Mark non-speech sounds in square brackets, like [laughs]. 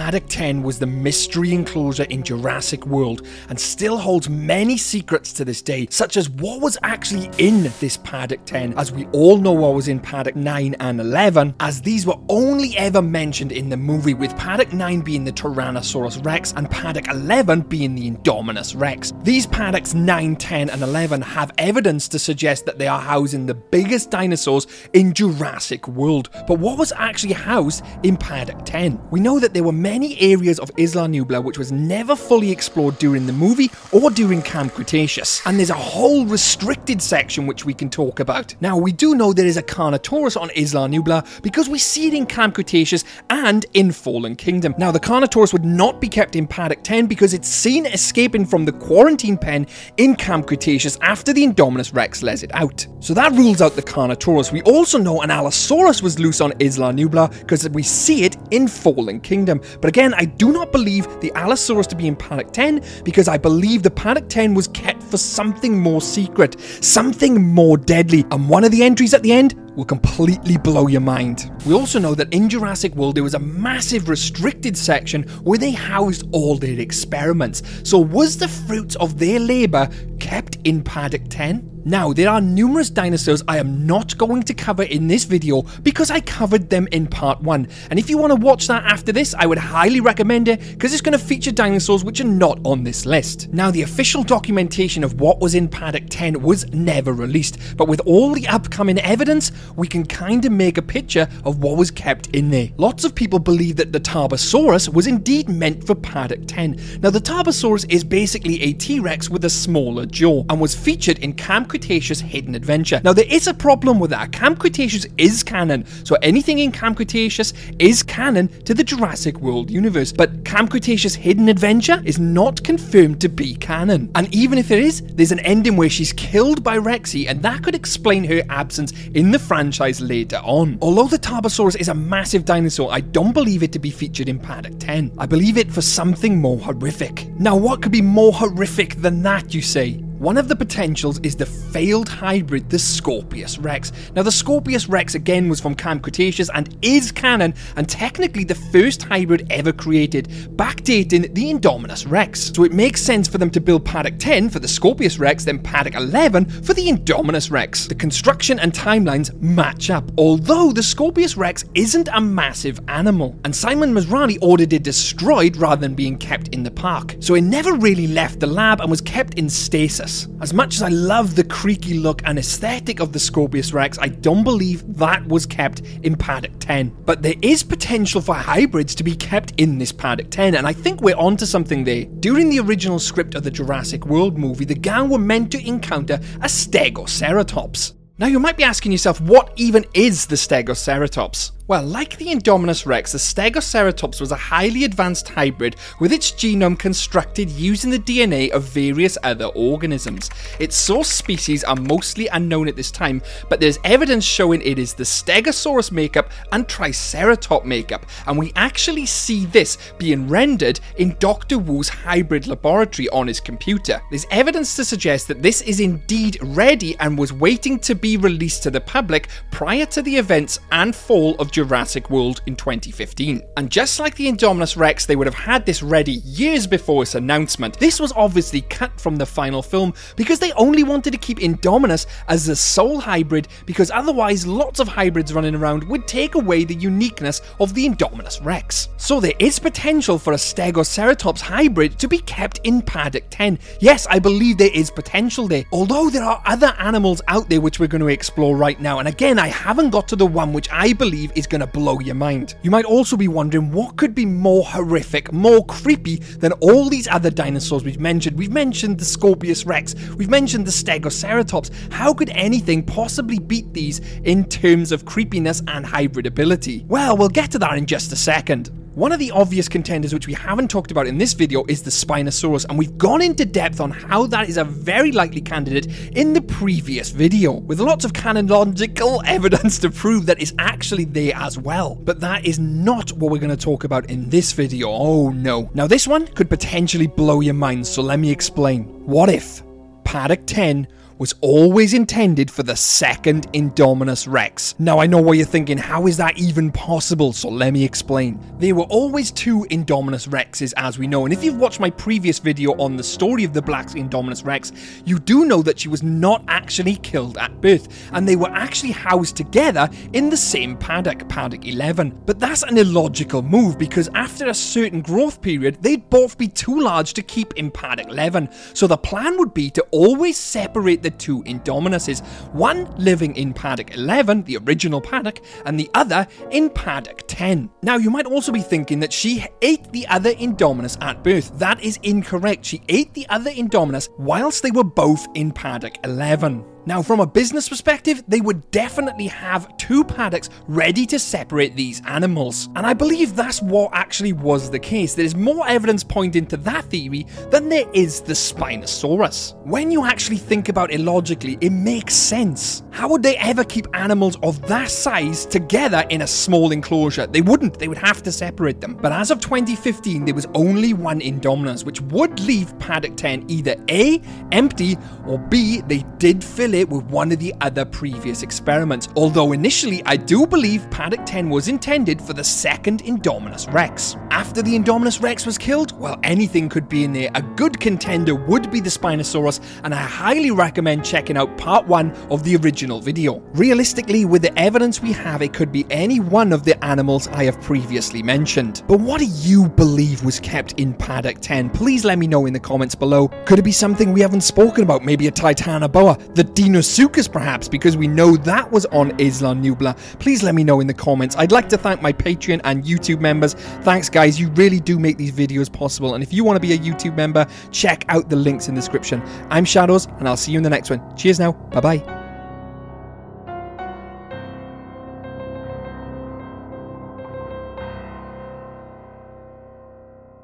Paddock 10 was the mystery enclosure in Jurassic World and still holds many secrets to this day, such as what was actually in this Paddock 10, as we all know what was in Paddock 9 and 11, as these were only ever mentioned in the movie, with Paddock 9 being the Tyrannosaurus Rex and Paddock 11 being the Indominus Rex. These Paddocks 9, 10, and 11 have evidence to suggest that they are housing the biggest dinosaurs in Jurassic World, but what was actually housed in Paddock 10? We know that there were were many areas of Isla Nublar which was never fully explored during the movie or during Camp Cretaceous, and there's a whole restricted section which we can talk about. Now, we do know there is a Carnotaurus on Isla Nublar because we see it in Camp Cretaceous and in Fallen Kingdom. Now, the Carnotaurus would not be kept in Paddock 10 because it's seen escaping from the quarantine pen in Camp Cretaceous after the Indominus Rex lets it out. So that rules out the Carnotaurus. We also know an Allosaurus was loose on Isla Nublar because we see it in Fallen Kingdom. But again, I do not believe the Allosaurus to be in Paddock 10 because I believe the Paddock 10 was kept for something more secret, something more deadly. And one of the entries at the end will completely blow your mind. We also know that in Jurassic World there was a massive restricted section where they housed all their experiments. So was the fruits of their labour kept in Paddock 10? Now, there are numerous dinosaurs I am not going to cover in this video because I covered them in part 1. And if you want to watch that after this, I would highly recommend it because it's going to feature dinosaurs which are not on this list. Now, the official documentation of what was in Paddock 10 was never released, but with all the upcoming evidence, we can kind of make a picture of what was kept in there. Lots of people believe that the Tarbosaurus was indeed meant for Paddock 10. Now, the Tarbosaurus is basically a T-Rex with a smaller jaw and was featured in Camp Cretaceous Hidden Adventure. Now, there is a problem with that. Camp Cretaceous is canon, so anything in Camp Cretaceous is canon to the Jurassic World universe. But Camp Cretaceous Hidden Adventure is not confirmed to be canon. And even if it is, there's an ending where she's killed by Rexy, and that could explain her absence in the franchise later on. Although the Tarbosaurus is a massive dinosaur, I don't believe it to be featured in Paddock 10. I believe it for something more horrific. Now, what could be more horrific than that, you say? One of the potentials is the failed hybrid, the Scorpius Rex. Now, the Scorpius Rex again was from Camp Cretaceous and is canon, and technically the first hybrid ever created, backdating the Indominus Rex. So it makes sense for them to build Paddock 10 for the Scorpius Rex, then Paddock 11 for the Indominus Rex. The construction and timelines match up, although the Scorpius Rex isn't a massive animal, and Simon Masrani ordered it destroyed rather than being kept in the park. So it never really left the lab and was kept in stasis as much as I love the creaky look and aesthetic of the Scorpius Rex, I don't believe that was kept in Paddock 10. But there is potential for hybrids to be kept in this Paddock 10, and I think we're onto something there. During the original script of the Jurassic World movie, the gang were meant to encounter a Stegoceratops. Now you might be asking yourself, what even is the Stegoceratops? Well, like the Indominus Rex, the Stegoceratops was a highly advanced hybrid with its genome constructed using the DNA of various other organisms. Its source species are mostly unknown at this time, but there's evidence showing it is the Stegosaurus makeup and Triceratop makeup, and we actually see this being rendered in Dr. Wu's hybrid laboratory on his computer. There's evidence to suggest that this is indeed ready and was waiting to be released to the public prior to the events and fall of Jurassic World in 2015. And just like the Indominus Rex, they would have had this ready years before its announcement. This was obviously cut from the final film because they only wanted to keep Indominus as the sole hybrid because otherwise lots of hybrids running around would take away the uniqueness of the Indominus Rex. So there is potential for a Stegoceratops hybrid to be kept in Paddock 10. Yes, I believe there is potential there, although there are other animals out there which we're going to explore right now. And again, I haven't got to the one which I believe is going to blow your mind. You might also be wondering what could be more horrific, more creepy than all these other dinosaurs we've mentioned. We've mentioned the Scorpius Rex, we've mentioned the Stegoceratops. How could anything possibly beat these in terms of creepiness and hybridability? Well, we'll get to that in just a second. One of the obvious contenders which we haven't talked about in this video is the Spinosaurus, and we've gone into depth on how that is a very likely candidate in the previous video, with lots of canonological [laughs] evidence to prove that it's actually there as well. But that is not what we're going to talk about in this video, oh no. Now this one could potentially blow your mind, so let me explain. What if Paddock 10 was always intended for the second Indominus Rex. Now I know what you're thinking, how is that even possible? So let me explain. There were always two Indominus Rexes as we know, and if you've watched my previous video on the story of the Black Indominus Rex, you do know that she was not actually killed at birth, and they were actually housed together in the same paddock, paddock 11. But that's an illogical move because after a certain growth period, they'd both be too large to keep in paddock 11. So the plan would be to always separate the two Indominuses, one living in paddock 11, the original paddock, and the other in paddock 10. Now you might also be thinking that she ate the other Indominus at birth. That is incorrect. She ate the other Indominus whilst they were both in paddock 11. Now, from a business perspective, they would definitely have two paddocks ready to separate these animals. And I believe that's what actually was the case. There is more evidence pointing to that theory than there is the Spinosaurus. When you actually think about it logically, it makes sense. How would they ever keep animals of that size together in a small enclosure? They wouldn't, they would have to separate them. But as of 2015, there was only one Indominus, which would leave Paddock 10 either A, empty, or B, they did fill it with one of the other previous experiments. Although initially, I do believe Paddock 10 was intended for the second Indominus Rex. After the Indominus Rex was killed, well, anything could be in there. A good contender would be the Spinosaurus, and I highly recommend checking out part 1 of the original video. Realistically, with the evidence we have, it could be any one of the animals I have previously mentioned. But what do you believe was kept in Paddock 10? Please let me know in the comments below. Could it be something we haven't spoken about? Maybe a Titanoboa, the Deinosuchus perhaps, because we know that was on Isla Nublar. Please let me know in the comments. I'd like to thank my Patreon and YouTube members. Thanks guys, you really do make these videos possible. And if you want to be a YouTube member, check out the links in the description. I'm Shadows, and I'll see you in the next one. Cheers now. Bye bye.